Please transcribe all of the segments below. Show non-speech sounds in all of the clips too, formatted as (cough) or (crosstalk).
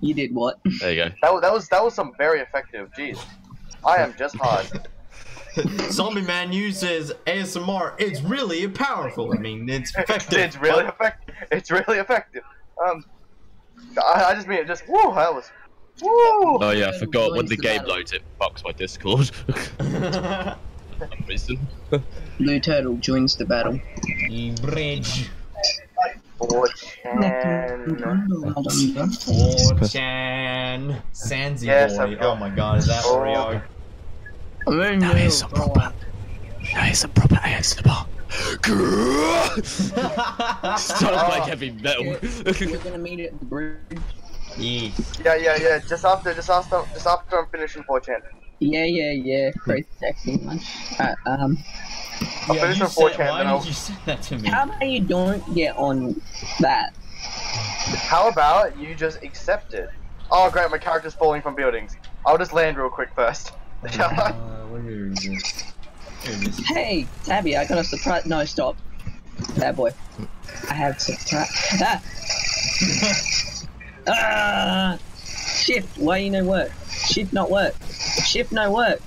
You did what? (laughs) There you go. That, wa- that was that was some very effective. Jeez, I am just hard. (laughs) Zombie Man uses ASMR. It's really powerful. I mean, it's effective. it's really effective. It's really effective. Um, I, I just mean it just. Woo, that was. Woo. Oh yeah, I forgot when the the game battle. loads it fucks my Discord. (laughs) For some reason. Blue Turtle joins the battle. Bridge. Fortune. 4chan. Sansi Yes, boy. Oh my god, is that Oh. Oreo? That is a proper. Now That is a proper ASMR. Sounds like heavy metal. We're gonna meet at the bridge. yeah. Yeah, yeah, yeah. Just after, just after, just after I'm finishing Fortune. Yeah, yeah, yeah. Crazy sexy man. Alright, um, I'll yeah finish you on 4chan, why then I'll- did you say that to me? how about you don't get on that? How about you just accept it? Oh great, my character's falling from buildings. I'll just land real quick first. Shall (laughs) I? Uh, where is it? Here it is. Hey, Tabby, I got a surprise. No, stop. Bad boy. I have surprise. (laughs) Ah! ah! Shift, why you no work? Shift not work. Shift no work.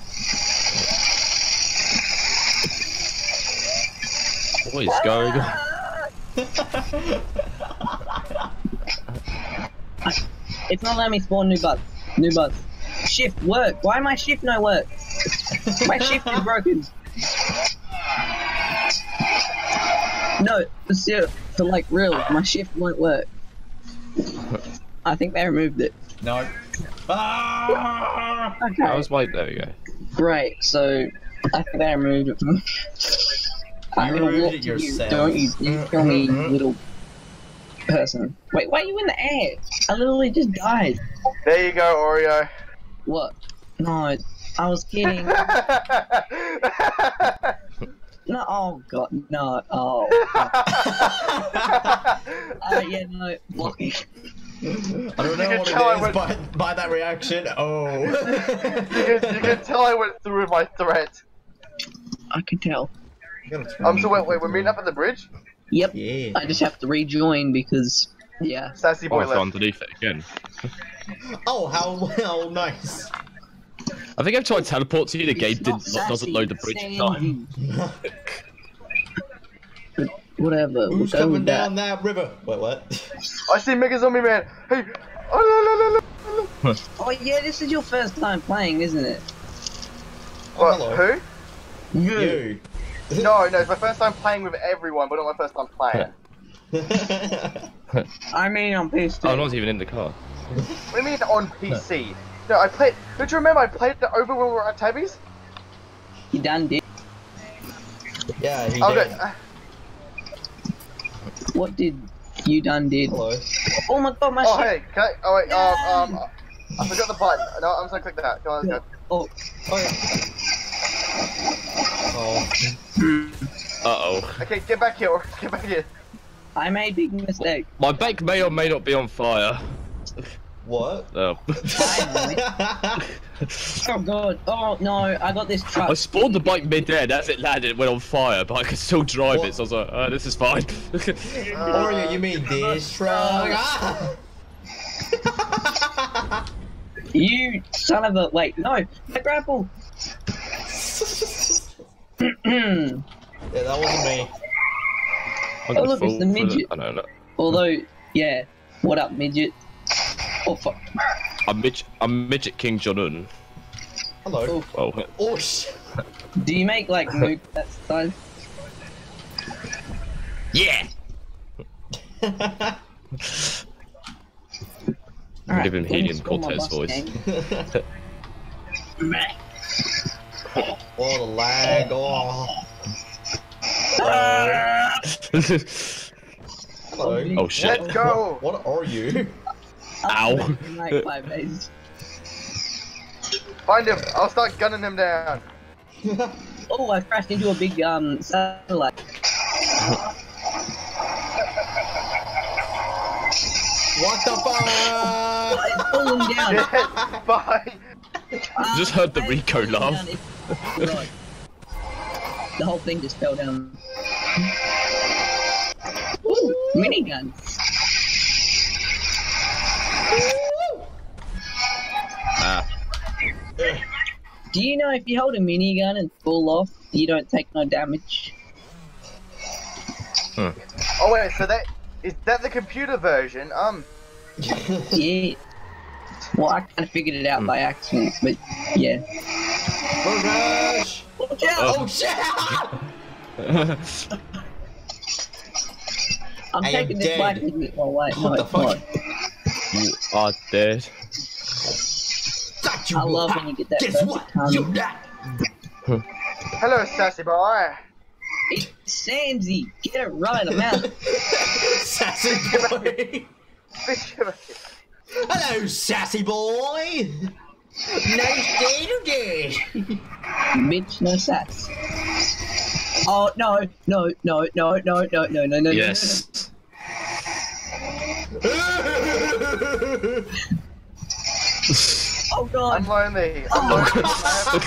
What is going on? It's not letting me spawn new bugs. New bugs. Shift work. Why my shift no work? My shift is broken. No, for ser- for like real, my shift won't work. I think they removed it. No. Ah! Okay. I was like, there we go. Great, so I think they removed it from I'm gonna removed it to you. yourself. Don't you, you mm, kill me, mm, mm. little person. Wait, why are you in the air? I literally just died. There you go, Oreo. What? No, I was kidding. (laughs) no, oh god, no, oh. (laughs) Uh, yeah, no, blocking. I don't know You can what tell I it is, went- but by that reaction, oh. you, can, you can tell I went through with my threat. I can tell. Um, so wait, wait, we're meeting up at the bridge? Yep, Yeah. I just have to rejoin because, yeah. Sassy Oh, boy I fell left. underneath it again. Oh, how well, nice. I think I've tried to teleport to you. The It's game didn't, doesn't load the bridge in time. (laughs) But whatever, we'll Who's coming with that. down that river? Wait, what? I see Mega Zombie Man. Hey. Oh, no, no, no, no. Oh yeah, this is your first time playing, isn't it? What, hello. who? You. No, no, it's my first time playing with everyone, but not my first time playing. (laughs) I mean on PC. Oh, no one's even in the car. What do you mean on PC? No, I played. Don't you remember I played the over when we were at Tabby's? You done did. yeah, he Okay. did. uh, What did you done did? Hello. Oh my god, my Oh, shit. hey, can I, oh wait, um, um, I forgot the button. No, I'm just gonna click that. Go on, let's go. Oh, Oh. Uh oh. Okay, get back here, or (laughs) get back here. I made a big mistake. My bike may or may not be on fire. What? Oh. (laughs) Oh god. Oh no, I got this truck. I spawned the bike mid-air, as it landed, it went on fire, but I could still drive it, so I was like, uh, this is fine. (laughs) Oreo, you mean this truck? Ah! You son of a wait, no, my grapple. Yeah, that wasn't me. Oh, look, it's the for midget. I don't know. Although, yeah. What up, midget? Oh fuck. I'm, midget, I'm midget Kim Jong-un. Hello. Well, Oh, oh. oh sh- Do you make like (laughs) nuke that size? yeah! (laughs) Alright, Give him let Helium Cortez voice. (laughs) game. oh, the lag. Oh. (laughs) Hello. oh shit. Let's go. What are you? I'll Ow. make it in like five days. Find him. I'll start gunning him down. (laughs) Oh, I crashed into a big um satellite. What the fuck? It's falling down. (laughs) Yes, bye. Just heard the Rico laugh. (laughs) The whole thing just fell down. Ooh, minigun. Ah. Do you know if you hold a minigun and fall off, you don't take no damage? Hmm. Oh wait, so that is that the computer version? Um. yeah. Well, I kind of figured it out hmm. by accident, but yeah. Rush! Watch out! Oh shit! I'm I taking this dead. black with me. Oh wait, no, What the fuck? not. you are dead. Thought you I love would. when you get that Guess what? time. You're not. hello, sassy boy. It's Samsy. Get it right, I'm out. (laughs) Sassy boy. Hello, sassy boy. Nice day today. Bitch, no sass. Oh no, no, no, no, no, no, no, no, no. Yes. Oh god. I'm lonely. I'm oh, lonely. Can I have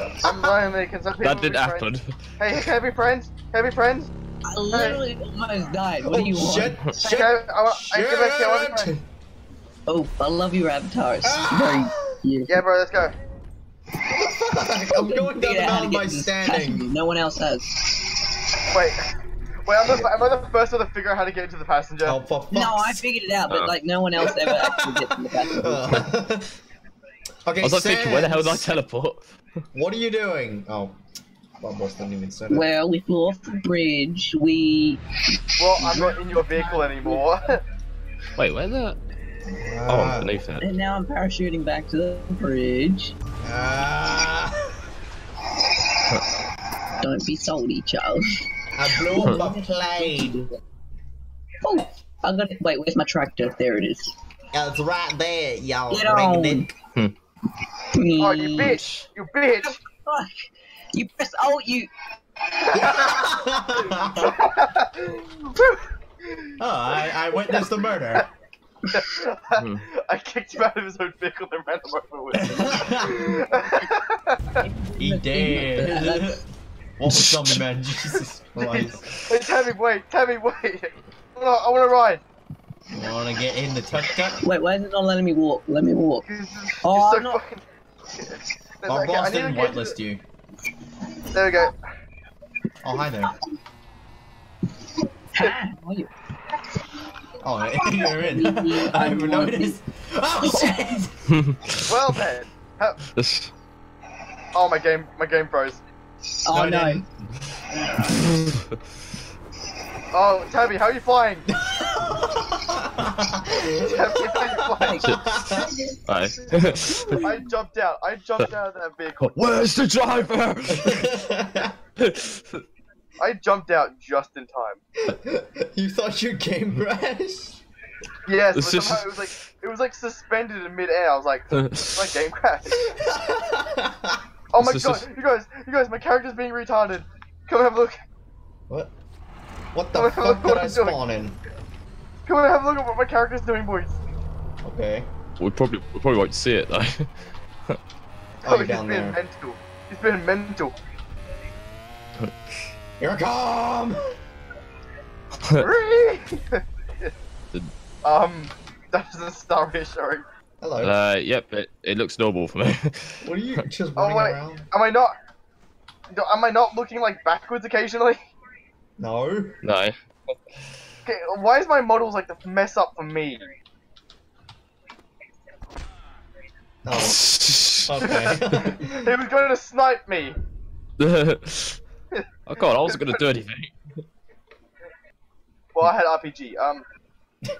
friends? I'm lonely. Can some people That did happen. friends? Hey, can I be friends? Can I be friends? I literally almost died. What do you oh, want? shit, Hey, shit, can I, I, want- I, can I, can I be shit. Friends? Oh, I love your avatars. Ah! very beautiful. Yeah, bro, let's go. (laughs) I'm going down the out how to mountain by standing. No one else has. Wait. Wait, I'm the, am I the first one to figure out how to get into the passenger? Oh, for fuck's No, I figured it out, but like no one else ever actually gets in the passenger. (laughs) Okay, I was like thinking, where the hell did I teleport? (laughs) What are you doing? Oh, Bob Ross didn't even say that. Well, we flew off the bridge. We Well, I'm not in your vehicle anymore. Wait, where's that? Oh, Ah, underneath it. and now I'm parachuting back to the bridge. ah, Don't be salty, child. I blew up a plane. Oh, I'm gonna wait. Where's my tractor? There it is. It's right there, y'all. Get on. Ring oh, you bitch! You bitch! Fuck! You press alt. You. (laughs) Oh, I, I witnessed the murder. I kicked him out of his own vehicle and ran him over with it. he did. what was zombie man? Jesus Christ. hey, Tammy, wait, Tammy, wait. I wanna, I wanna ride. You wanna get in the tuk tuk? Wait, why is it not letting me walk? Let me walk. This is- Oh, so I'm not- fucking. Our I boss need to didn't whitelist you. There we go. Oh, hi there. Ah, How are you? Oh, (laughs) (laughs) you're in. (laughs) I haven't noticed. Oh, shit! Well then. Ha- This. Oh, my game, my game froze. Oh it no. Oh, Tabby, how are you flying? Tabby, how are you flying? I jumped out. I jumped out of that vehicle. Where's the driver? I jumped out just in time. (laughs) you thought your game crashed? Yes, but just- somehow it was like it was like suspended in midair. I was like, (laughs) my game crashed. (laughs) Oh my god, just- you guys, you guys, my character's being retarded. Come have a look. what? What the What- fuck what did I I'm doing. in? Come and have a look at what my character's doing, boys. Okay. we probably we probably won't see it though. Oh, oh you're he's down being there. mental. He's being mental. Here I come! (laughs) um, that doesn't start reassuring. Hello. uh, yep, it, it looks normal for me. (laughs) what are you just Oh wait, around? am I not? Am I not looking like backwards occasionally? No. no. Okay, why is my models like the mess up for me? No. (laughs) Okay. he was going to snipe me. Oh god, I wasn't gonna do anything. Well, I had RPG. Um, (laughs)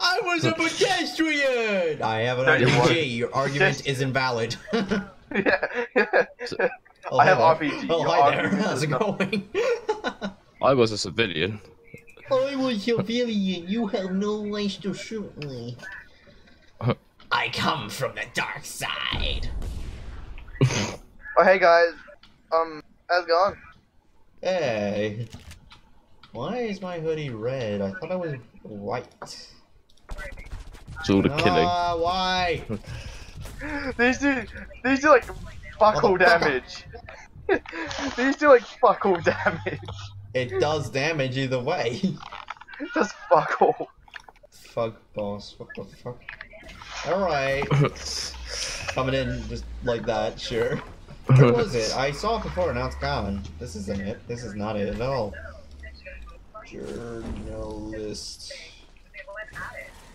I was a pedestrian! I have an No, you weren't. RPG. Your argument is invalid. (laughs) yeah. Oh, I have hi RPG. there. Oh, Your hi there. argument How's is it going? (laughs) I was a civilian. I was civilian. You have no rights to shoot me. I come from the dark side. Oh, hey guys. Um, how's it going? Hey. Why is my hoodie red? I thought I was white. It's all the killing. Ah, why? These do, these do like fuck all damage. (laughs) these do like fuck all damage. It does damage either way. (laughs) Just fuck all. fuck, boss. What the fuck? Alright. (laughs) coming in just like that, sure. Where (laughs) was it? I saw it before, now it's gone. This isn't it. This is not it at all. Journalist.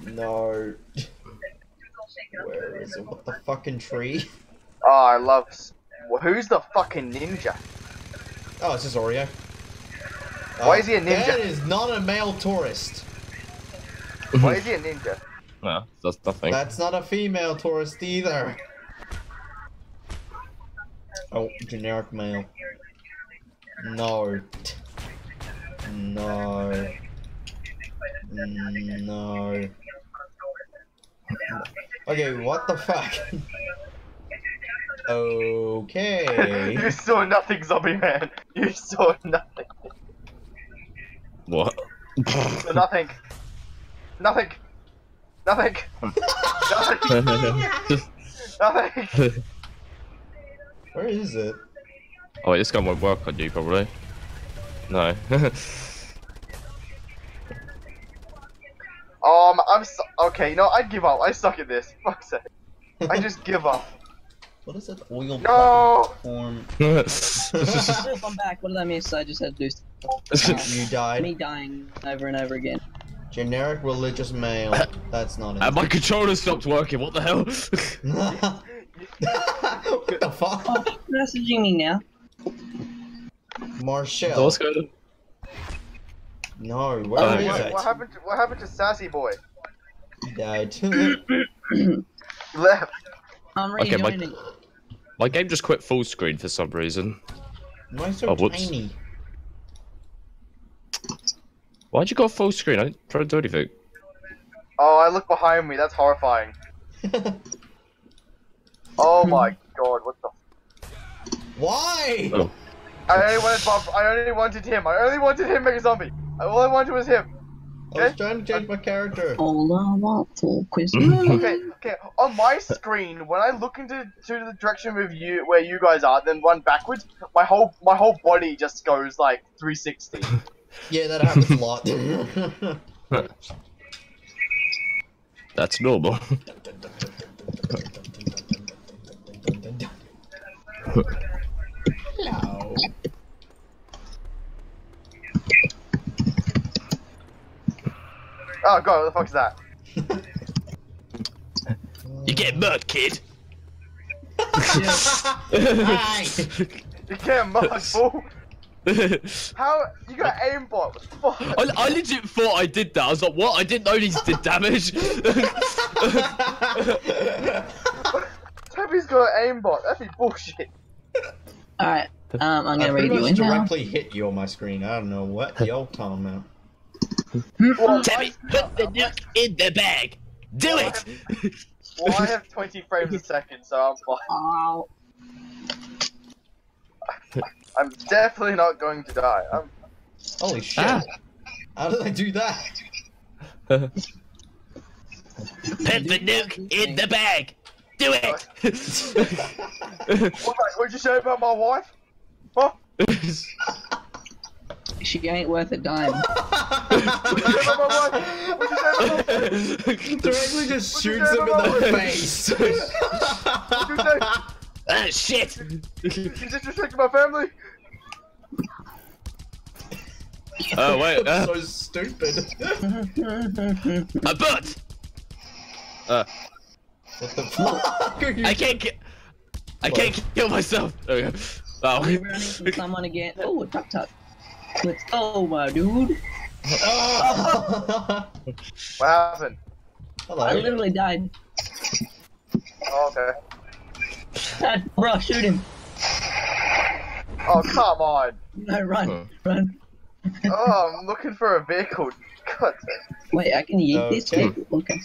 No. Where is it? What the fucking tree? Oh, I love. Who's the fucking ninja? Oh, it's just Oreo. Why Oh, is he a uh, ninja? That is not a male tourist. Why is he a ninja? no, that's nothing. That's not a female tourist either. Oh, generic male. No. No. No. Okay, what the fuck? okay. (laughs) you saw nothing, zombie man. You saw nothing. What? Saw nothing. Nothing. Nothing. (laughs) Nothing. (laughs) Nothing. Where is it? oh, wait, this gun won't work on you, probably. No. (laughs) Um, I'm so okay. You know, I give up. I suck at this. Fuck's sake. I just (laughs) give up. What is it? Oil No. platform. (laughs) Oh, I'm back. What did I miss? I just had to do stuff. You Me dying over and over again. Generic religious male. That's not and it. my controller stopped working. What the hell? What the fuck? Oh, keep messaging me now. Marshall. What's going? No, where Oh, what, what happened? To, what happened to Sassy Boy? He died. (laughs) He left. I'm Okay, my- rejoining. My game just quit full screen for some reason. Why so Oh, whoops. tiny? Why'd you go full screen? I didn't try to do anything. Oh, I look behind me. That's horrifying. (laughs) Oh my hmm. god, what the? Why? Oh. I only wanted Bob. I only wanted him. I only wanted him, Mega Zombie. All I wanted was him. I was trying to change my character. (laughs) All I want for Christmas. (laughs) Okay, okay. On my screen, when I look into to the direction of you where you guys are, then run backwards, my whole my whole body just goes like 360. (laughs) Yeah, that happens a lot. That's normal. Hello. oh god, what the fuck is that? You get murked, kid. (laughs) You can't mark, (laughs) fool. (laughs) How you got aimbot? What the fuck? I, I legit thought I did that. I was like, what? I didn't know these did damage. Toby's got an aimbot. That'd be bullshit. (laughs) Alright, um, I'm gonna pretty read you much in now. directly hit you on my screen. I don't know what y'all talking about. Well, Timmy, put the nuke in the bag. Do it. well, I have 20 frames a second, so I'm fine. (laughs) Oh, I'm definitely not going to die. I'm Holy shit. Ah. How did I do that? Put the nuke in the bag. Do it. (laughs) what? What'd you say about my wife? Huh? she ain't worth a dime. (laughs) What'd you say about my wife? What'd you say about my wife? Directly just shoots him in the my- face. What'd you say? Ah, shit. You disrespected my family? Oh wait, (laughs) uh, so stupid. a butt. Uh, What the (laughs) fuck are you I can't ki- I can't kill myself. There we go. Oh. We're running someone again. Oh, a tuk tuk. Let's go, my dude. Oh. (laughs) What happened? I literally died. Oh, okay. Dad, (laughs) bro, shoot him. Oh, come on. No, run, Huh. run. Oh, I'm looking for a vehicle. God. Wait, I can eat this Okay. Okay.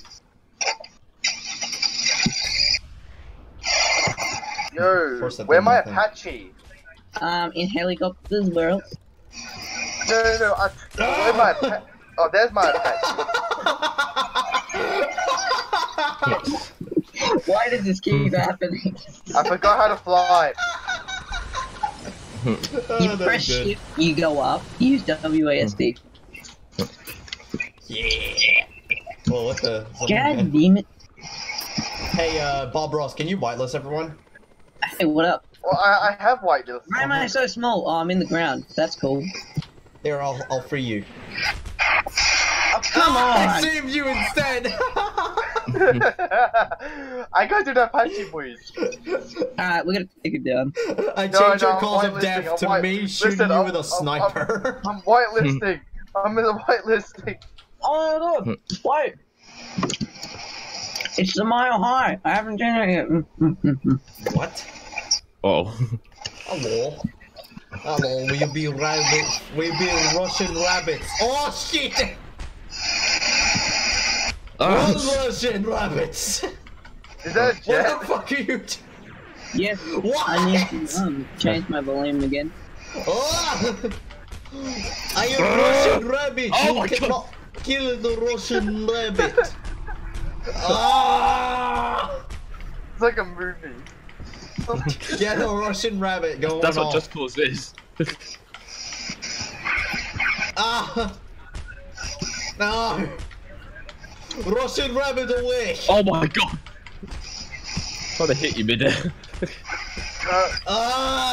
Yo, where did my nothing. Apache? Um, in helicopters, where else? No, no, no. I, where my Apache? Oh, there's my Apache. (laughs) Why does this keep happening? I forgot how to fly. (laughs) You Oh, that press was shift, you go up, use WASD. Yeah. Well, what the? God damn it. Hey, uh, Bob Ross, can you whitelist everyone? Hey, what up? Well, I, I have white whitelist. Why am I so small? Oh, I'm in the ground. That's cool. Here, I'll, I'll free you. Come on! I on! saved you instead! (laughs) (laughs) I gotta do that Apache boys. Alright, we're gonna take it down. I No, changed no, your I'm cause of death to white- me listen, shooting you I'm- with a I'm- sniper. I'm whitelisting. I'm in the whitelisting. Oh, look! Wait! It's a mile high. I haven't done it yet. Mm, mm, mm, mm. what? Oh. Hello. Hello, we be rabbits. We be Russian rabbits. Oh shit! Run, Russian rabbits! Is that a What the fuck are you? T- Yes, What? I need to um, change my volume again. oh! I am Russian rabbit. Oh you my God. cannot kill the Russian rabbit. Ah! It's like a movie. (laughs) Get a Russian rabbit going That's on. what Just Cause is. (laughs) Ah! No! Russian rabbit away! oh my god. Trying to hit you mid air. Uh, (laughs) Ah!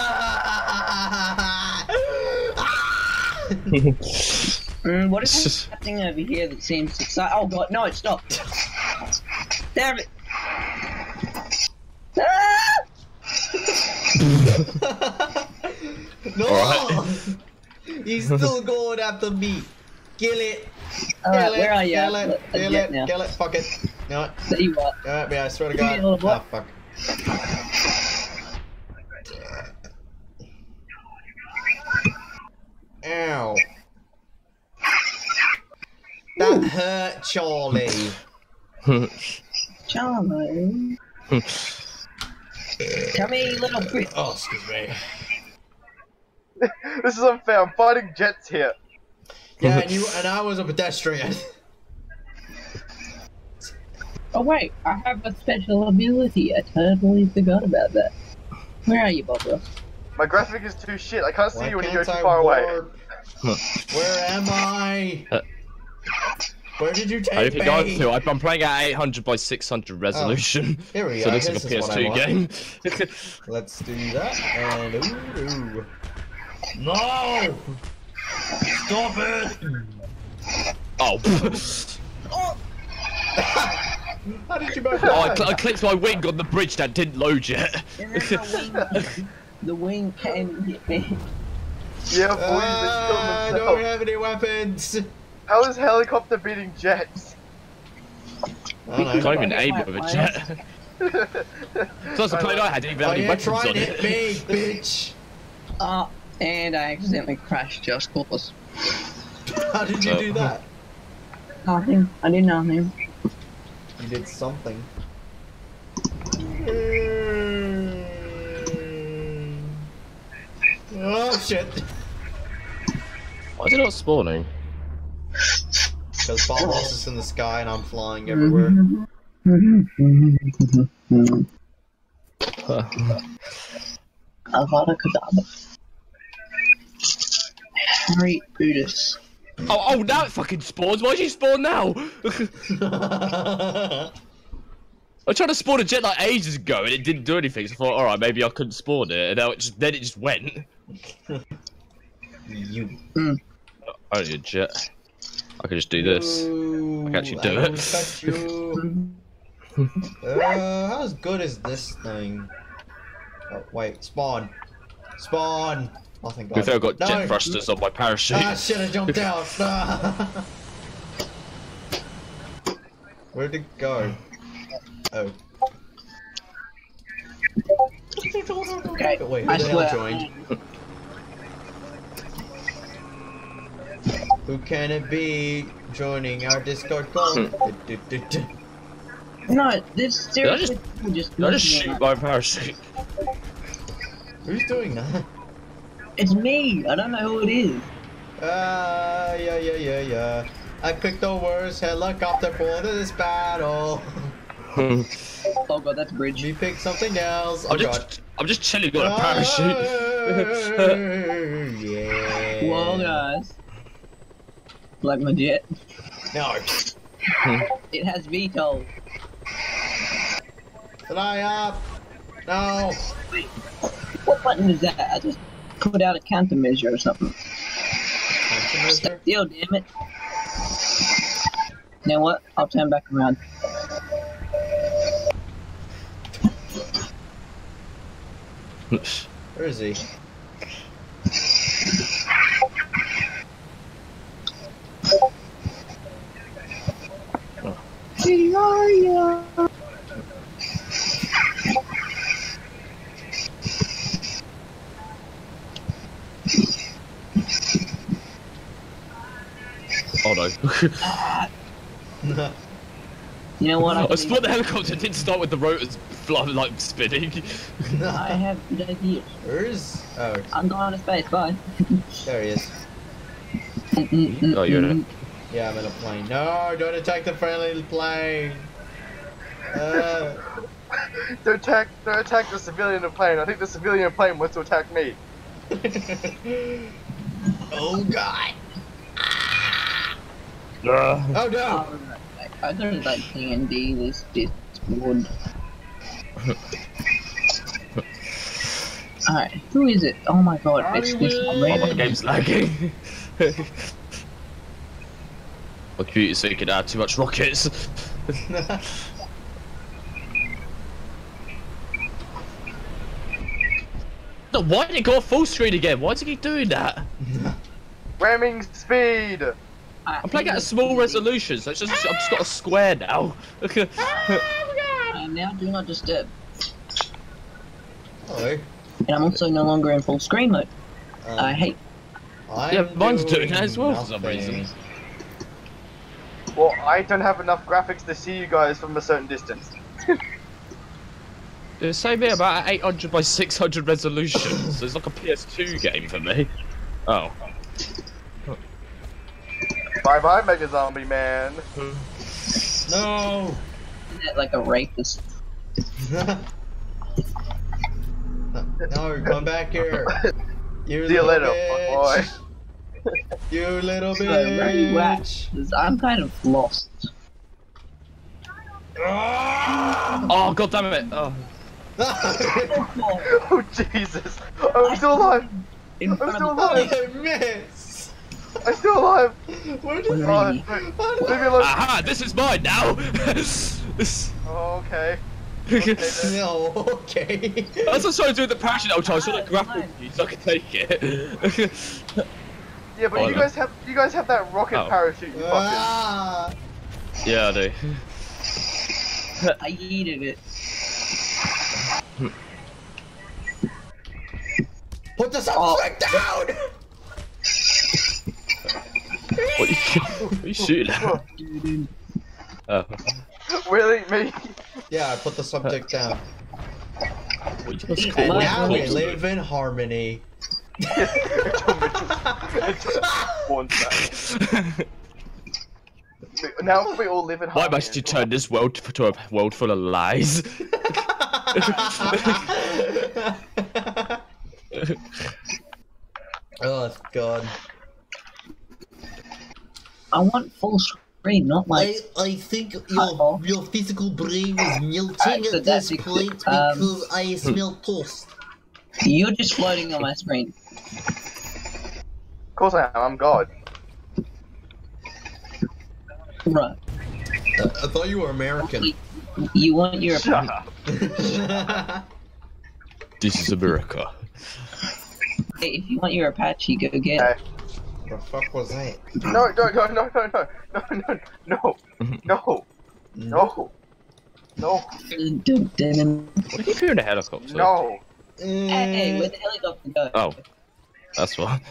Mm, what is that thing over here that seems exciting? Oh god, no, it stopped. Damn it! Ah! (laughs) no! Alright. He's still going after me. Kill it. Alright, kill it. where are you? Kill it. Kill it. now. Kill it. Fuck it. No. See what? Uh, yeah, I swear to Give me a God. little Oh, fuck. Ow. That hurt, Charlie. (laughs) Charlie. (laughs) Come here, you little bitch. Oh, excuse me. (laughs) this is unfair. I'm fighting jets here. Yeah, and you and I was a pedestrian. (laughs) Oh wait, I have a special ability. I totally forgot about that. Where are you, Bob Ross? My graphic is too shit. I can't see Why you when you go too I far away. Where am I? Uh, Uh. Where did you I take don't think me? I feel. I'm playing at 800 by 600 resolution. Here we (laughs) so go. it looks like a This is what I want. PS2 game. (laughs) Let's do that. And ooh, ooh. No! Stop it! oh. (laughs) How did you both oh I, die? cl- I clicked my wing on the bridge that didn't load yet. The wing, the wing came and hit me. Yeah, boys, Ah, I don't have any weapons. How is helicopter beating jets? I don't know. Can't even I aim hit with a jet. So that's the plane I had, didn't even Oh, have any you're weapons trying on to hit it. me, bitch. Uh, (laughs) and I accidentally crashed just cause. (laughs) How did you Oh. do that? Nothing. I did nothing. You did something. Oh shit! Why is it not spawning? Because Bob is in the sky and I'm flying everywhere. (laughs) Avada Kedavra. Harry Buddhist. Oh, oh, now it fucking spawns. Why did you spawn now? (laughs) I tried to spawn a jet like ages ago and it didn't do anything. So I thought, all right, maybe I couldn't spawn it, and now it just then it just went. you. I need a jet. I could just do this. Ooh, I can actually do I it. won't touch you. uh, how good is this thing? Oh, wait, spawn. Spawn! Oh, thank God. We've now got No. jet thrusters on my parachute. Ah, shit, I jumped (laughs) out. Ah. Where'd it go? Oh. Okay, Wait, I who the hell swear. joined? Who can it be joining our Discord call? Du-du-du-du. No, this I seriously just- people just. Did I just shoot my parachute? Who's doing that? It's me. I don't know who it is. Ah, yeah, yeah, yeah, yeah. I picked the worst helicopter for this battle. I'm Oh god, that's bridge. You picked something else. Oh god. just, I'm just chilling on a parachute. (laughs) Yeah. Whoa, guys. Like my jet. No. It has VTOL. Fly up! Uh, no! Wait, What button is that? I just put out a countermeasure or something. Countermeasure? Still, damn it. You know what? I'll turn back around. Where is he? Oh no. You know what? I, I can spot the helicopter didn't start with the rotors fly, like spinning. I have (laughs) good ideas. Where is? Oh, I'm going to space. Bye. there he is. Mm, mm, mm, oh, you're in it. Yeah, I'm in a plane. No, don't attack the friendly plane. Uh, Don't attack, don't attack the civilian plane. I think the civilian plane wants to attack me. (laughs) oh god. Uh, Oh no. I don't like D&D this Discord. Alright, who is it? Oh my god, it's this oh, my Raven. game's lagging. (laughs) my computer's thinking I had too much rockets. (laughs) No, why did it go full screen again? Why does he keep doing that? (laughs) Ramming speed. I'm playing at a small resolution, so it's just I've just got a square now. (laughs) And now do not disturb. Hello. And I'm also no longer in full screen mode. Um, I hate. I'm Yeah, mine's doing that as well for some nothing. reason. Well, I don't have enough graphics to see you guys from a certain distance. (laughs) The same here, about 800 by 600 resolution. so it's like a PS2 game for me. Oh. Bye bye, Mega Zombie Man. No. Isn't that like a rapist? (laughs) no, come back here. (laughs) You See you little later, bitch. Fuck You little So, where are you at? I'm kind of lost. Ah! Oh, god damn it. Oh. (laughs) Oh Jesus! I'm still alive. I'm still alive. I missed. I'm still alive. Where did Where you? leave What? me alone. Aha, this is mine now! Oh, okay. (laughs) Okay. No, okay. That's what I was trying to do with the parachute. I was trying to grapple you so I could take it. (laughs) Yeah, but Oh, you no. guys have you guys have that rocket Oh. parachute. You fucking. Ah. yeah, I do. I yeeted it. Put the Oh. subject down. What are you, (laughs) what are you shooting at? Oh. Really, me? Yeah, I put the subject down. What just And call And it? now we live in harmony. Spawns back. now we all live in Why must you turn this world to a world full of lies? (laughs) (laughs) oh god. I want full screen, not like. I, I think your your physical brain is (coughs) melting Alright, at this that's it. point Um, because I smell toast. You're just floating on my screen. Of course I am. I'm God. Right. I thought you were American. You, you want your Shut up. (laughs) this is America. if you want your Apache, go get Okay. the fuck was that? No, no, no, no, no, no, no, no, no, no, (laughs) mm. no, it. Dun, dun, dun. What are you doing in a helicopter? no. Hey, hey, where the helicopter go? Oh, that's what.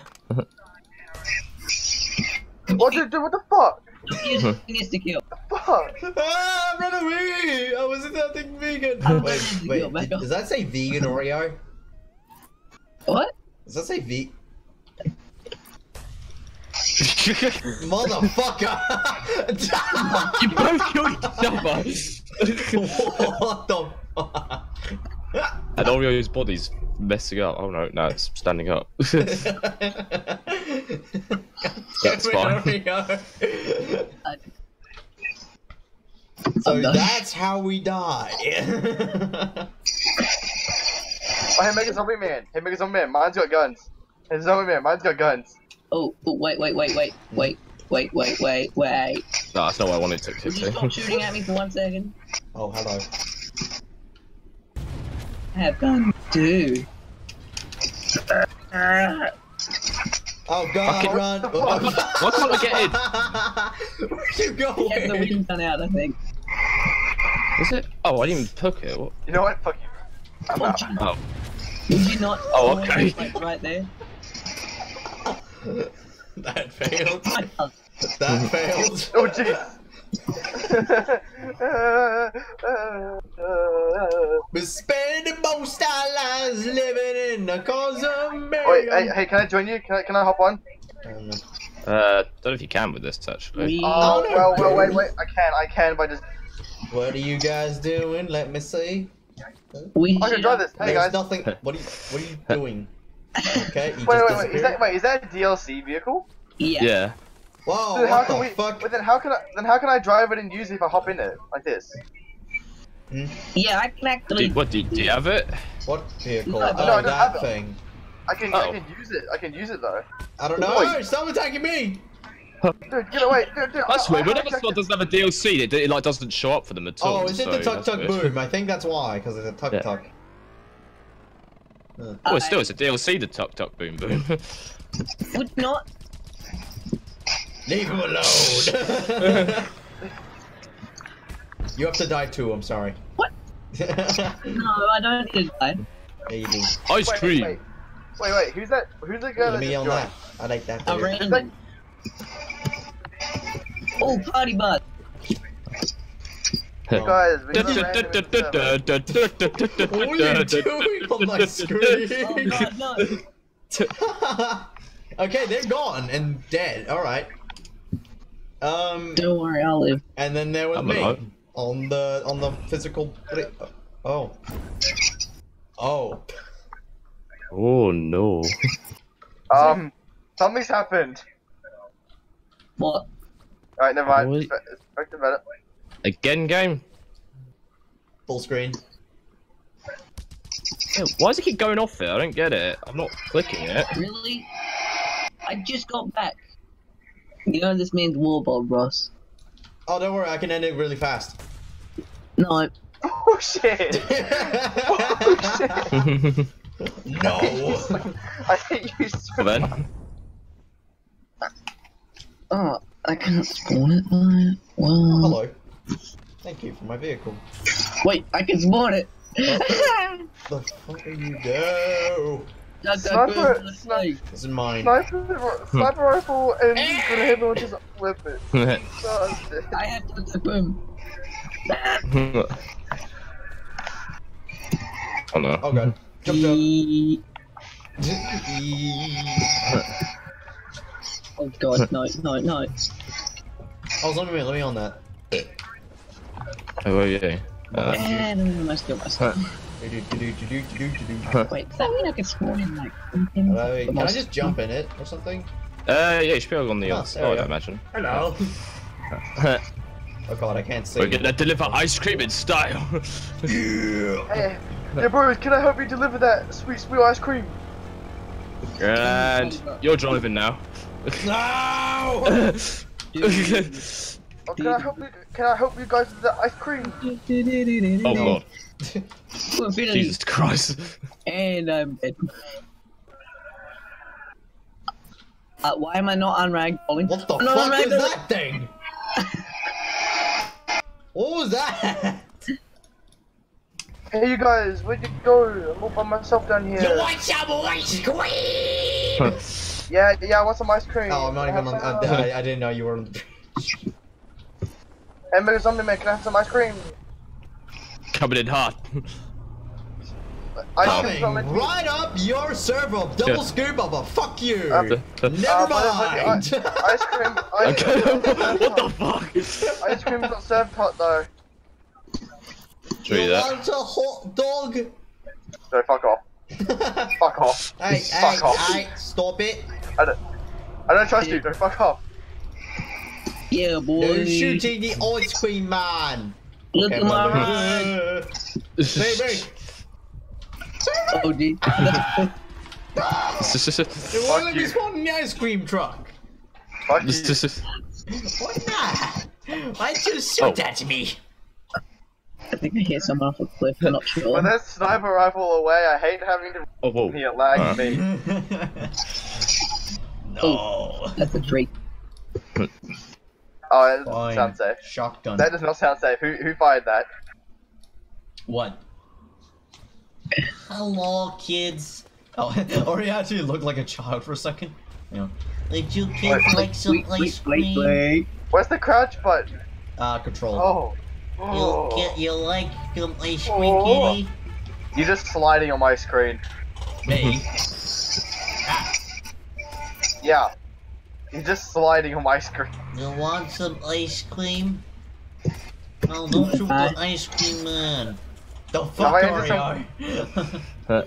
What did do? What the fuck? Use your fingers to kill. Fuck. Ah, run away! I was nothing vegan. I'm Wait, wait, go back did- up. does that say vegan Oreo? What? Does that say ve- (laughs) Motherfucker! you both killed each other. what the fuck? and Oreo's body's messing up. Oh no, no, it's standing up. (laughs) (laughs) That's fine. (laughs) so that's how we die. oh, hey, Mega Zombie Man. Hey, Mega Zombie Man. Mine's got guns. Hey, zombie man. Mine's got guns. Oh, oh wait, wait, wait, wait, wait. Wait, wait, wait, wait. No, that's not what I wanted to. do. you stop shooting at me for one second? Oh, hello. I have guns too. Oh god, Fucking- run! Why can't I get in? Where'd you He has the going? wind gun out, I think. Is it? Oh, I didn't even took it. What? You know what? Fuck you. I'm Oh, out. Oh, Would you not? Oh, okay. Like right there. (laughs) that failed. (laughs) That failed. Oh, jeez. (laughs) We spend most our lives living in the cause of Wait, hey, hey, can I join you? Can I, can I hop on? Um, uh, don't know if you can with this actually. We, Oh, well, well, wait, wait. I can, I can, but just. What are you guys doing? Let me see. we I can drive this. Hey, There's guys. nothing. (laughs) What are you? What are you doing? Okay, you Wait, wait, wait. Is that wait? Is that a DLC vehicle? Yeah. Yeah. Whoa! then how what can the we? fuck? But then how can I? Then how can I drive it and use it if I hop in it like this? Hmm? Yeah, I can actually. Do, what do you, do you have it? What vehicle? No, I oh, don't- I don't have that it. thing. I can, I Oh. can use it. I can use it though. I don't know. Wait. Stop attacking me! Dude, get away! Dude, dude, That's I- weird. I Whenever hijacked someone it. doesn't have a DLC, it, it like doesn't show up for them at all. Oh, is it so the Tuk Tuk. Boom? I think that's why, because it's a Tuk Yeah. Tuk. Oh, it's uh, still it's a DLC. The Tuk Tuk Boom Boom. (laughs) Would not. Leave him alone! (laughs) you have to die too, I'm sorry. What? (laughs) No, I don't need to die. you do. Ice Wait, cream. Wait, wait, wait. Who's that? Who's the girl Let that me on that. I like that. A video. random. Oh, party bus. You guys, What are you doing on my Oh screen? god, no. (laughs) okay, they're gone and dead. All right. Um, Don't worry, I'll live. and then there was I'm me alive. on the on the physical. Oh. Oh. Oh no. (laughs) Um, something's happened. What? Alright, never mind. Wait. It's it's back to better. Again, game. Full screen. Yeah, why does it keep going off it? I don't get it. I'm not clicking it. Really? I just got back. You know this means war, Bob Ross. Oh, don't worry, I can end it really fast. No. Oh shit! Oh shit! no. (laughs) I hate you so well much. then. Oh, I can't spawn it. Uh, well, Hello. Thank you for my vehicle. wait, I can spawn it. (laughs) The fuck are you do? Duck, duck, Sniper- sniper- is mine. Sniper, sniper rifle and grenade launchers with it. Oh. I have to duck, boom. oh no. Oh god. Jump jump. Eee. Oh god, no, no, no. Oh, let me let me on that. Oh yeah. Uh, And I'm almost killed myself. Do-do-do-do-do-do-do. Wait, does that mean I can spawn in like Hello. Can I just jump in it or something? uh, yeah, you should be on the Oh, other there we side, go. I imagine. Hello. (laughs) Oh god, I can't see. We're gonna deliver ice cream in style. (laughs) Hey, yeah, bros, can I help you deliver that sweet, sweet ice cream? and you're driving now. No! (laughs) Oh, can I help you? Can I help you guys with the ice cream? oh god. We're. Jesus Christ. And I'm dead. Uh, why am I not unragging? What the No, fuck no, is that thing? what was that? Hey, you guys, where'd you go? I'm all by myself down here. You want some ice cream? (laughs) Yeah, yeah, I want some ice cream. Oh, I'm not I even on. some? I, I didn't know you were on. Hey, Mega Zombie Man, can I have some ice cream? Coming in hot. Ice cream's not Coming right up your server, double Yeah. scoop of a fuck you. Uh, Never Uh, mind. but Ice cream. (laughs) Ice Okay. cream. (laughs) what the fuck? Ice cream's not served hot though. True you that. want a hot dog? So fuck off. (laughs) Fuck off. hey, hey, Fuck off. hey, stop it. I don't. I don't trust you. So fuck off. Yeah, boy. No shooting the ice cream man. Look Okay, at my brother. ride. Baby! Oh, gee. That's It won't let me spawn in the ice cream truck! Fuck you. What the? Why you shoot Oh. at me? I think I hit someone off a cliff. I'm not sure. When that sniper rifle away, I hate having to oh, whoa. here lag Uh. me. (laughs) no. That's a tree. Oh, that doesn't Fine. sound safe. Shotgun. That does not sound safe. Who who fired that? What? Hello, kids. Oh, (laughs) or he actually looked like a child for a second. Yeah. Would you Wait, kids like some Wait, wait, ice wait, cream? wait. Where's the crouch button? Uh, control. Oh. You, Oh. get, you like some ice cream, Oh. kitty? You're just sliding on my screen. Me. Yeah. You're just sliding on my screen. You want some ice cream? No, don't you put ice cream on. The fuck I are entered you? Uh,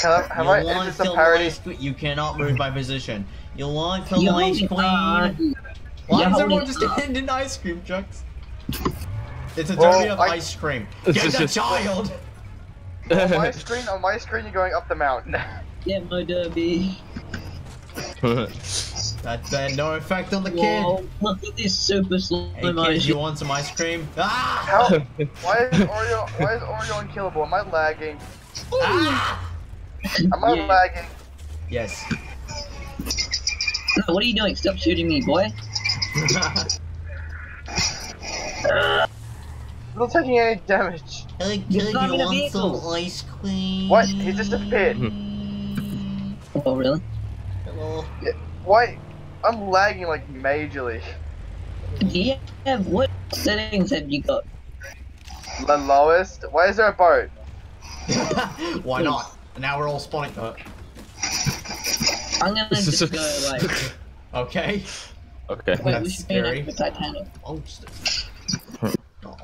Can I, (laughs) have you I want entered some some parody? ice cream? You cannot move my position. You want some You're ice cream? on. Why You're is everyone just (laughs) on. ending ice cream trucks? It's a Well, dirty of I- ice cream. (laughs) Get the just- child! on my screen, on my screen, you're going up the mountain. Yeah, my derby. That had no effect on the kid. (laughs) Look at this super slow Hey kids, motion. you want some ice cream? Ah! How? (laughs) Why is Oreo? Why is Oreo unkillable? Am I lagging? ah! Am I Yeah. lagging? Yes. No, what are you doing? Stop shooting me, boy. (laughs) I'm not taking any damage. Hey You're kid, you want some ice cream? What? He just appeared. Oh, really? Hello. Why? I'm lagging like majorly. Do you have what settings have you got? The lowest. Why is there a boat? (laughs) Why not? Now we're all spawning. Uh, I'm gonna just go like. (laughs) okay. okay. Wait, we That's should be in scary. the Titanic. Monster. No.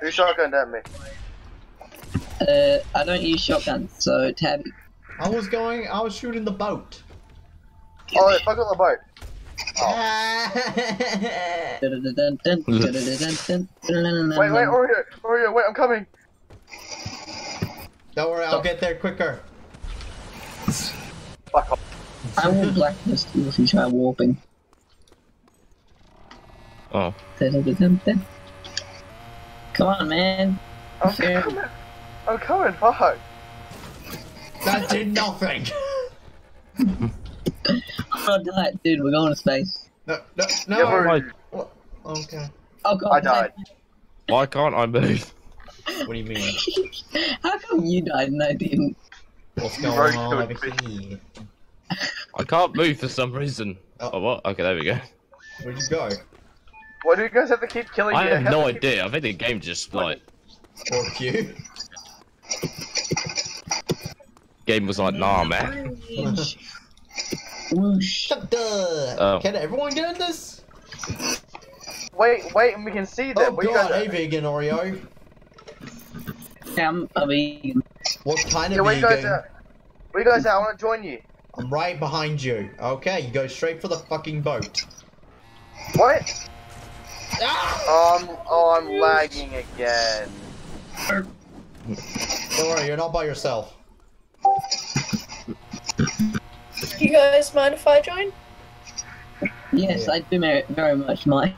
Who shotgunned at me? Uh, I don't use shotguns, so Tabby. I was going. I was shooting the boat. Oh, wait, fuck on the boat. Wait, wait, Oreo, Oreo, wait, I'm coming. Don't worry, I'll get there quicker. Fuck off. I will blacklist you if you try warping. Oh. Come on, man. I'm Yeah. coming. I'm coming. Fuck. That did nothing. (laughs) I'm not dying, dude. We're going to space. No, no, no. Yeah, we're- What? Oh, okay. Oh god. I died. why can't I move? What do you mean? (laughs) How come you died and I didn't? What's Very going on over here? I can't move for some reason. Oh. Oh, what? Okay, there we go. Where'd you go? Why do you guys have to keep killing me? I me? have no to keep- idea. I think the game just like Or you? game was like, nah, man. Whoosh. Duh. Oh. Can everyone get in this? Wait, wait, and we can see them. Oh What you god, guys hey vegan Oreo. I'm a vegan. What kind Yeah, of where you guys at? Where you guys at? I want to join you. I'm right behind you. Okay, you go straight for the fucking boat. What? Ah! Um, oh, I'm lagging again. Don't worry, you're not by yourself. You guys mind if I join? Yes, I do very, very much mind.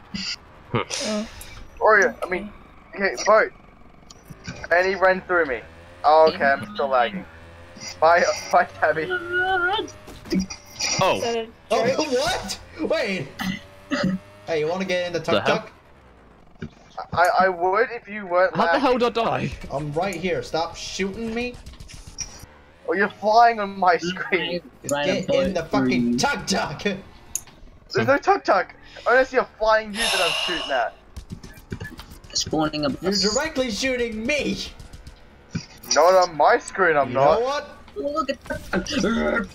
(laughs) Oreo, I mean, okay, boat. And he ran through me. Oh, okay, I'm still lagging. Bye, (laughs) bye, Tabby. Oh, Is that a Oh, (laughs) what? Wait. hey, you want to get in the The tuk tuk? I, I would if you weren't how the hell did I die? I'm right here. Stop shooting me. Or you're flying on my screen. Right get in the fucking you. tuk tuk. There's no tuk tuk. Unless you're flying you that I'm shooting at. Spawning a You're directly shooting me. Not on my screen, I'm you not. know what? Oh, Look at that.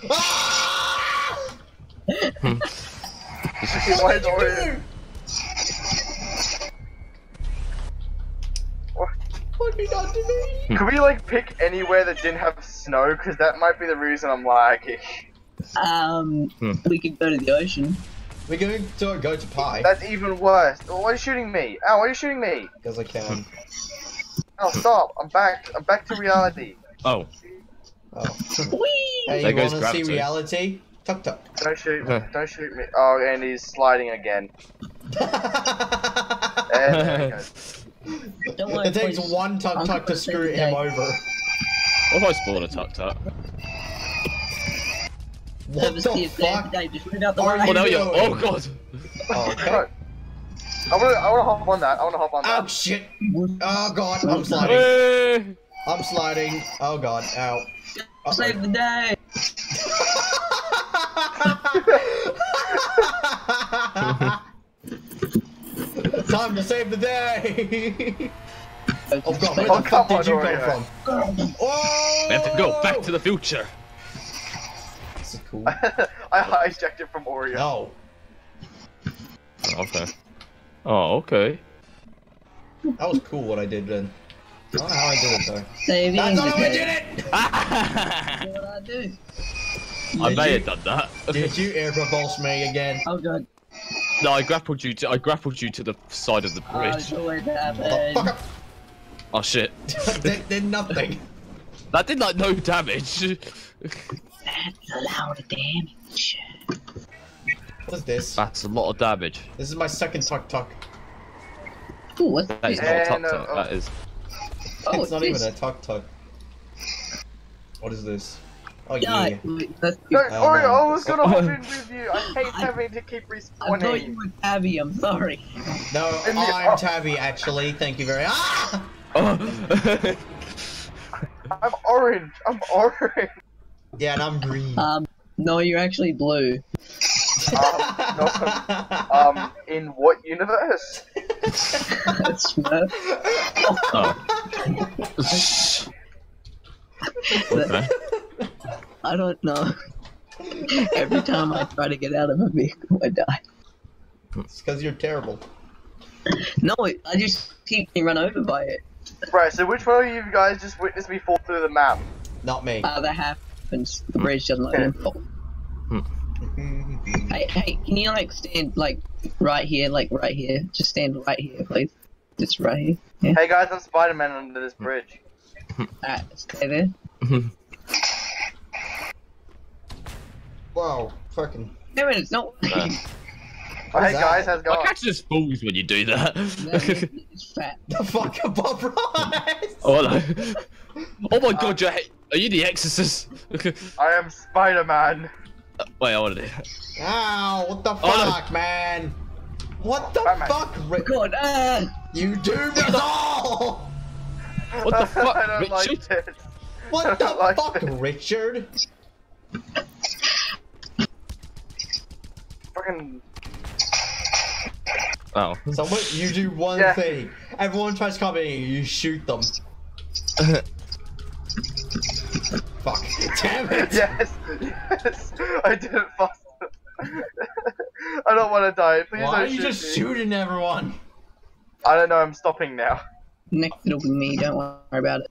(laughs) Ah! Done to me? Could we like pick anywhere that didn't have snow? Because that might be the reason I'm lagging. Um, Hmm. we could go to the ocean. We're going to go to pie That's even worse. Oh, Why are you shooting me? Ow, why are you shooting me? because I can. Oh, stop. I'm back. I'm back to reality. Oh. Oh. Whee! Hey, There you goes wanna see reality? Tuk tuk. Don't shoot Huh. Don't shoot me. Oh, and he's sliding again. And (laughs) there he goes. Don't worry, it takes please. one tuck I'm to screw him day. over. What if I spawn a tuk tuk? What Service the your stand fuck? today, Just move out the Are oh, you Oh no, you're. Oh god. Oh, okay. Alright. I wanna, I wanna hop on that. I wanna hop on that. Oh shit! Oh god, I'm sliding. Hey! I'm sliding. Oh god, ow. Uh-oh. Save the day. (laughs) (laughs) (laughs) Time to save the day! (laughs) oh god, oh, where Oh, the fuck did you on, come from? Oh! We have to go back to the future. This is cool. (laughs) I hijacked it from Oreo. No. Oh, okay. Oh, okay. That was cool what I did then. I don't know how I did it though. Saving That's not how I did it! (laughs) I What I do? may Did have you- done that. Did you air propulse me again? Oh god. No, I grappled you to. I grappled you to the side of the Oh, bridge. it's always Oh shit. did, did nothing. (laughs) That did like no damage. That's a lot of damage. What's this? That's a lot of damage. This is my second tuk tuk. Ooh, what's That is not a tuck And, tuck. oh. That is. Oh, it's not this. even a tuk tuk. What is this? Oh Yeah, yeah. that's No, Oh, Oreo. I was gonna hop in with you. I hate having to keep I thought you respawning. were Tabby, I'm sorry. No, (laughs) I'm Tabby actually. Thank you very Ah! Oh. (laughs) I'm orange. I'm orange. Yeah, and I'm green. Um, no, you're actually blue. Um, no, um, in what universe? Smurf. oh. (laughs) okay. I don't know. Every time I try to get out of a vehicle, I die. it's because you're terrible. No, I just keep getting run over by it. Right, so which one of you guys just witnessed me fall through the map? Not me. Uh, that happens. The bridge doesn't let him fall. Hey, hey, can you like stand like right here, like right here? Just stand right here, please. Just right here. Yeah. Hey guys, I'm Spider-Man under this bridge. Alright, stay there. (laughs) wow, fucking. No, it's not working. Oh, hey that? guys, how's it My going? character just falls when you do that. it's fat. (laughs) The fuck, (laughs) Bob Ross! oh hello. Oh my god, you're. You the Exorcist? I am Spider-Man. Wait, I wanted it. Ow, what the Oh, no. fuck, man? What the Batman. fuck, Rick? God, uh, You doomed us all! What the (laughs) fuck, I don't like Richard? this. What the like fuck, this. Richard? Fucking. Oh. So what, you do one Yeah. thing. Everyone tries coming, you You shoot them. (laughs) Fuck. Damn it! Yes, (laughs) yes. I did it fast. (laughs) I don't want to die. Please Why are don't you shoot just me. shooting everyone? I don't know. I'm stopping now. next it'll be me. Don't worry about it.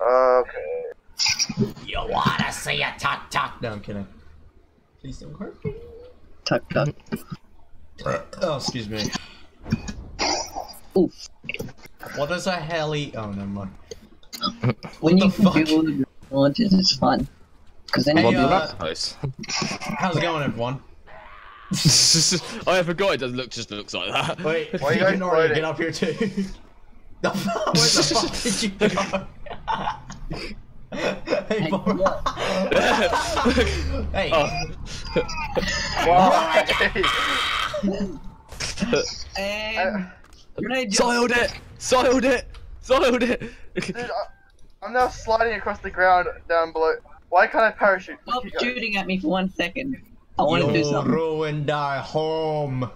Okay. You wanna see a tuk tuk? No, I'm kidding. Please don't hurt me. Tuck, tuck. Oh, excuse me. Oof. What is a heli? Oh, never mind. When you can fuck? do all the launches, it's fun. Because then Hey, you Well, uh, that's nice. How's it going, everyone? oh, (laughs) I forgot it doesn't look just looks like that. Wait, Why (laughs) you you guys can already get up here too. (laughs) the fuck? Where the fuck did you go? Hey, Hey, Bob. hey. oh. Why? And grenade. Soiled it! Soiled it! Soiled it! Dude, I, I'm now sliding across the ground down below. Why can't I parachute? Stop You go. shooting at me for one second. I want to do something. you ruined our home.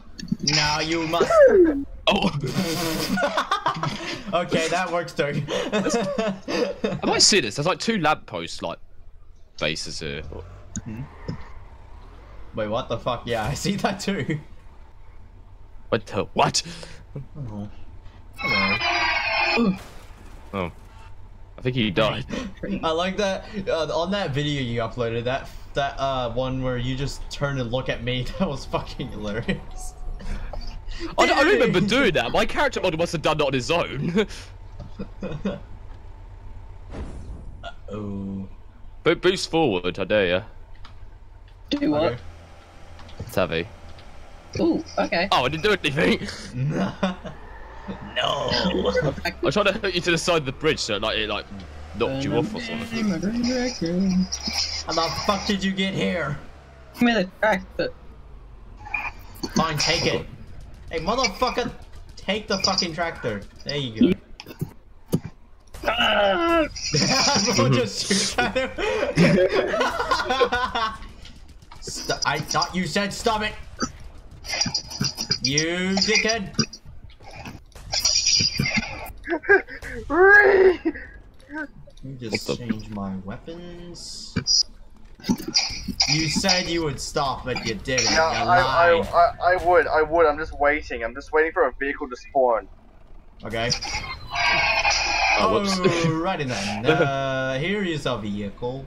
Now you must. (laughs) oh! (laughs) okay, that works too. (laughs) I might see this. There's like two lamppost like bases here. Wait, what the fuck? Yeah, I see that too. What the what? Oh. Hello. Oh. I think he died. I like that uh, on that video you uploaded. That that uh one where you just turn and look at me. (laughs) That was fucking hilarious. I, don't- I remember doing that. My character model must have done that on his own. oh. but boost forward, I dare ya. Do what? Okay. Tavi. Ooh, okay. Oh, I didn't do anything. (laughs) No. I tried to hook you to the side of the bridge so like it like knocked you off or something. How the fuck did you get here? Give me the tractor. Fine, take it. Hey, motherfucker, take the fucking tractor. There you go. Ah! Everyone (laughs) just (laughs) shoots at him. St- I thought you said stop it. You dickhead. (laughs) Ree! You just changed my weapons. You said you would stop, but you didn't. Yeah, I. I, I, I would, I would. I'm just waiting. I'm just waiting for a vehicle to spawn. Okay. Oh, whoops. (laughs) Alrighty then. Uh, here is a vehicle.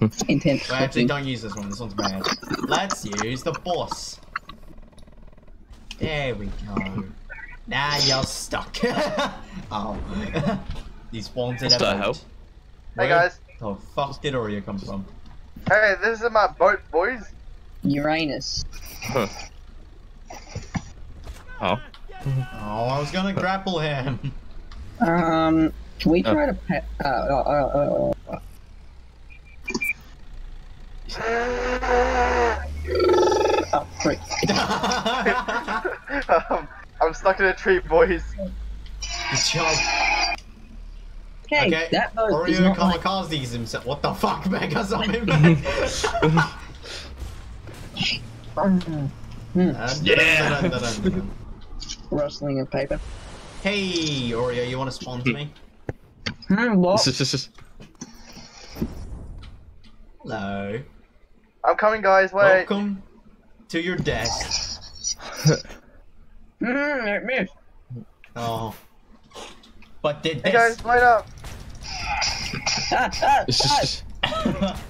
(laughs) Intense. Well, actually, cooking. don't use this one. This one's bad. Let's use the boss. There we go. Now you're stuck. (laughs) oh. you spawned in a What the boat. Hell? Hey guys. the fuck did Oreo come from? Hey, this is my boat, boys. Uranus. (laughs) Huh. Oh. Oh, I was gonna grapple him. Um, can we Oh. try to pet? Uh, uh, uh, uh, uh. Oh, frick. (laughs) (laughs) um, I'm stuck in a tree, boys. Good job. Okay, Okay, that boat is Oreo not like... himself. What the fuck, (laughs) Mega Zombie? Yeah. rustling of paper. hey, Oreo, you want to spawn to me? Hmm, what? (laughs) Hello. I'm coming, guys. Wait. Welcome to your desk. (laughs) Hmm, it missed. Oh. But did Hey this. guys, light up. (laughs)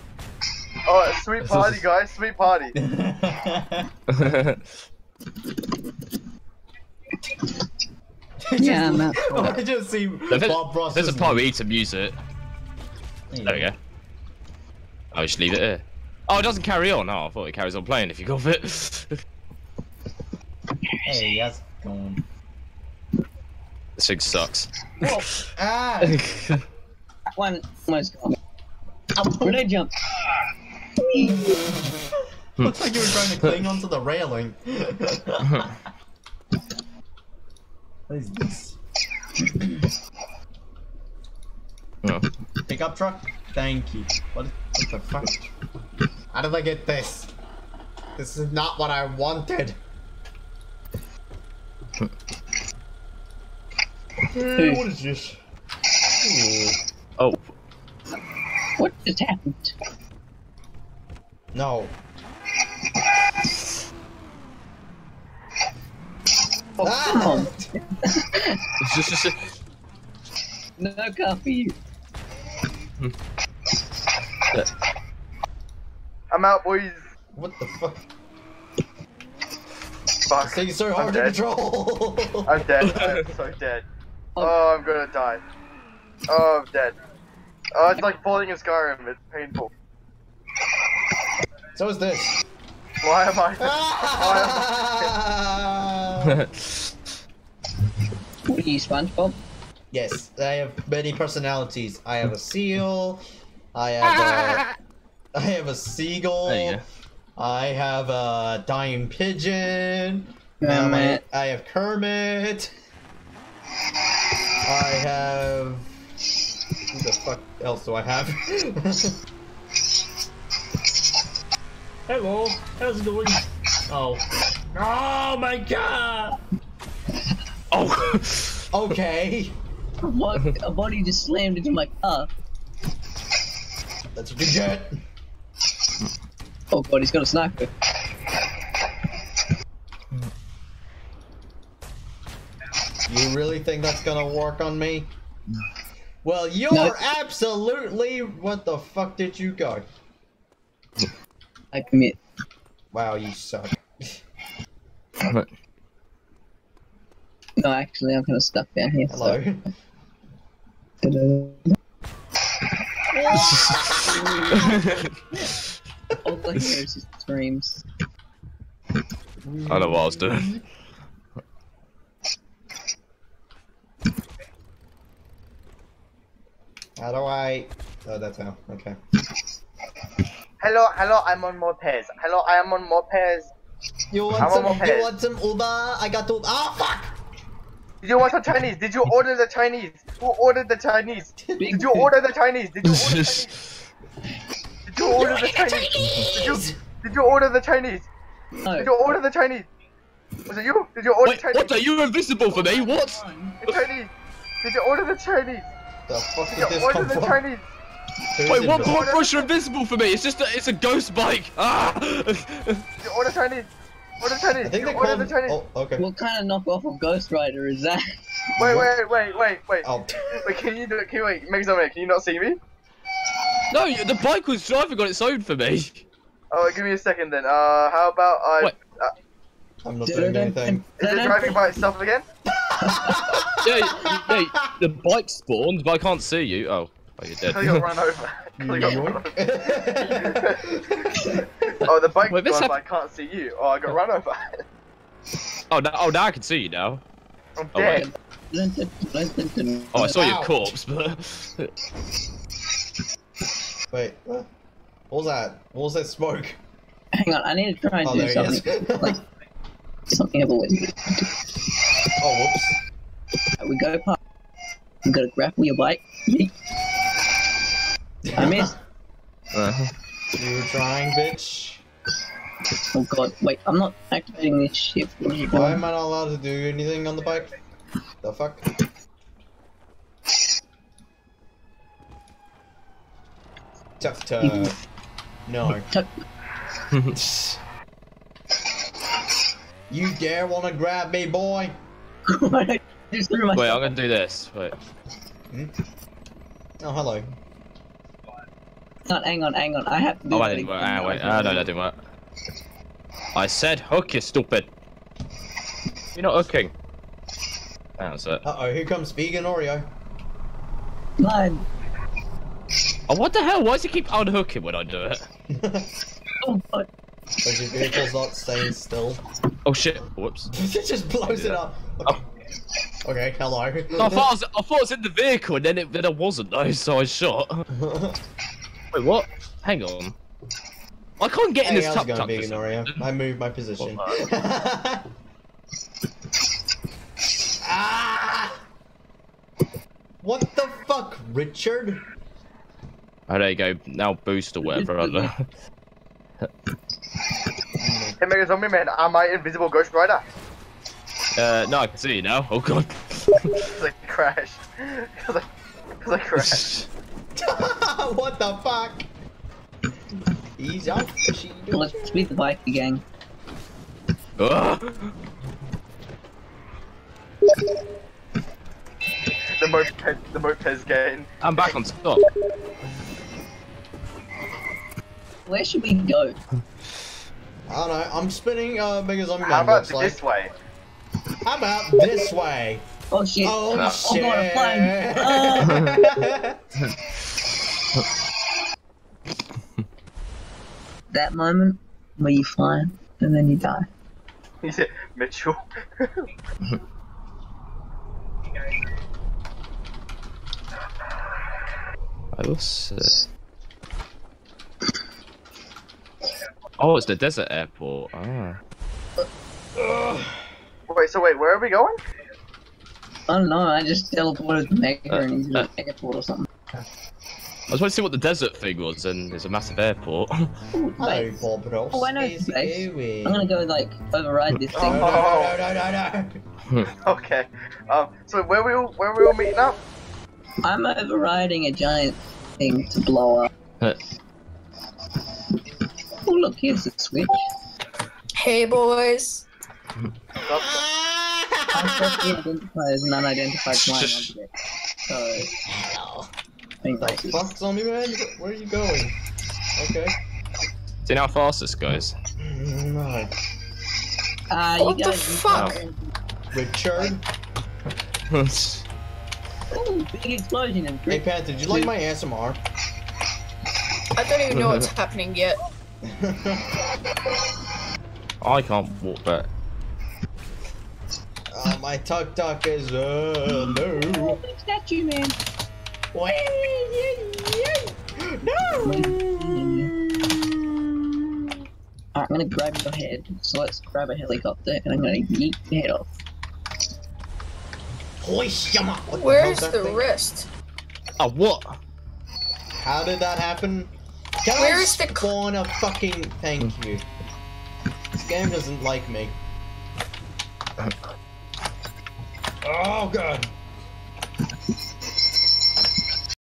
Oh, sweet party, guys. Sweet party. Yeah, I'm out. (laughs) I just see There's, Bob Ross. there's a part where you need to mute it. There we go. Oh, just leave it here. Oh, it doesn't carry on. Oh, I thought it carries on playing if you got it. (laughs) Hey, that's gone. this thing sucks. Whoa, Ah! That one almost got me. Grenade jump. (laughs) Looks like you were trying to cling onto the railing. (laughs) what is this? Oh. Pickup truck? Thank you. What, what the fuck? How did I get this? This is not what I wanted. (laughs) Hey. What is this? Oh, What just happened? No. Oh, Ah! come on. it's just, just No car for you. I'm out, boys. What the fuck? Fuck. This thing's so I'm hard to dead. control. I'm dead. (laughs) I'm so dead. Oh, I'm gonna die. Oh, I'm dead. Oh, it's like pulling a Skyrim. It's painful. so is this. Why am I? (laughs) Ah! What are you, SpongeBob? yes, I have many personalities. I have a seal. I have a. (laughs) I have a seagull. There you go. I have a dying pigeon. Um, I, I have Kermit. I have. Who the fuck else do I have? (laughs) Hello, how's it going? Oh. Oh my god! oh. Okay. (laughs) what? A body just slammed into my car. That's what you get. Oh god, he's got a sniper. You really think that's gonna work on me? Well, you're No. absolutely. What the fuck did you go? I commit. Wow, you suck. (laughs) No, actually, I'm kind of stuck down here. Hello. So. (laughs) All I hear is just screams. I know what I was doing. How do I? Oh, that's how. Okay. Hello, hello, I'm on Mopez. Hello, I am on Mopez. You want I'm some? on You moped. want some Uber? I got to. Ah, fuck! Did you want some Chinese? Did you order the Chinese? Who ordered the Chinese? Did you order the Chinese? Did you order the Chinese? Did you order the Chinese? (laughs) Did you, did you order the Chinese? No. Did you order the Chinese? Was it you? Did you order Wait, Chinese? what? Are you invisible for me? What? The Chinese? Did you order the Chinese? The fuck Did did you this come the from? Chinese? Who's Wait, what? the- What? What? You're invisible for me. It's just a. It's a ghost bike. Ah! Did you order Chinese? Order Chinese. I think Did they you order called. the Chinese? Oh, okay. What kind of knockoff of Ghost Rider is that? (laughs) Wait, wait, wait, wait, wait. Oh. Wait, can you do it? Can you wait? Make some Can you not see me? no, the bike was driving on its own for me. Oh, give me a second then. Uh, how about I? Wait. Uh, I'm not doing anything. is it driving by itself again? Yeah, yeah, the bike spawned, but I can't see you. Oh, oh, you're dead. Until you got run over. Until you got run over. Oh, the bike Wait, this gone, but I can't see you. Oh, I got run over. (laughs) oh, now, oh, now I can see you now. I'm Oh, wait. dead. Oh, I saw your corpse, but (laughs) Wait, what? What was that? What was that smoke? Hang on, I need to try and Oh, do something. like something of a way. Oh, whoops. We go past. (laughs) You gotta grapple your bike. I missed. You were trying, bitch. Oh god, wait, I'm not activating this shift. What are you Why am I not allowed to do anything on the bike? The fuck? Tough (laughs) tough. No. Tuck- You dare wanna grab me, boy? (laughs) I just threw myself. wait, I'm gonna do this. Wait, Oh, hello. Hang on, hang on, hang on. I have to do oh, that that didn't work. Ah, wait, ah, no, that didn't work. I said hook, you stupid. You're not hooking. That's it. Uh oh, here comes vegan Oreo. Blood. Oh, what the hell? Why does he keep unhooking when I do it? (laughs) Oh, fuck. Because your vehicle's not staying still. Oh shit! Whoops. (laughs) it just blows it up. Okay, okay hello. I thought I was, I thought it was in the vehicle, and then it, then it wasn't though, so I shot. (laughs) Wait, what? Hang on. I can't get in hey, this tuck it going, tuck. vegan I moved my position. (laughs) ah! What the fuck, Richard? Oh, there you go. Now boost or whatever. I don't. Hey, Mega Zombie Man, am I Invisible Ghost Rider? Uh, no, I can see you now. Oh god. (laughs) Because I crashed. Because I, 'cause I crashed. (laughs) what the fuck? He's out. She Let's speed the bike again. Ugh. (laughs) The moped, the moped's gain. I'm back on stop. Where should we go? I don't know. I'm spinning uh, Mega Zombie How about looks like. this way? How about this way? Oh shit. Oh, No. shit! Oh, God, a plane. That moment where you fly and then you die. He said, Mitchell. (laughs) I was. Uh... Oh, it's the desert airport. Ah. Wait, so wait, where are we going? I don't know, I just teleported the mega Uh, and he's uh. a airport or something. I was trying to see what the desert thing was, and there's a massive airport. Ooh, Hello, wait, Bob Ross. Oh, I know it's place. I'm gonna go like override this Oh, thing. no, no, no, no, no, no. (laughs) Okay. Um, so where we all, where we all meeting up? I'm overriding a giant thing to blow up. Look, here's the switch. Hey boys. Unidentified as (laughs) an unidentified flying object. So, Hello. think The places. fuck, zombie man? Where are you going? Okay. See how fast this goes. Right. Uh, you What the guys. fuck? Richard. Ooh, big explosion and Hey Panther, did you like my ASMR? I don't even know what's happening yet. (laughs) I can't walk back. uh, my tuk tuk is uh no. Big statue, man. Alright, I'm gonna grab your head. So let's grab a helicopter and I'm gonna yeet your head off. Hoist yama. What the Where's the that thing? wrist? Oh, what? How did that happen? Can Where I is the- spawn a fucking thank mm. you? This game doesn't like me. Oh god.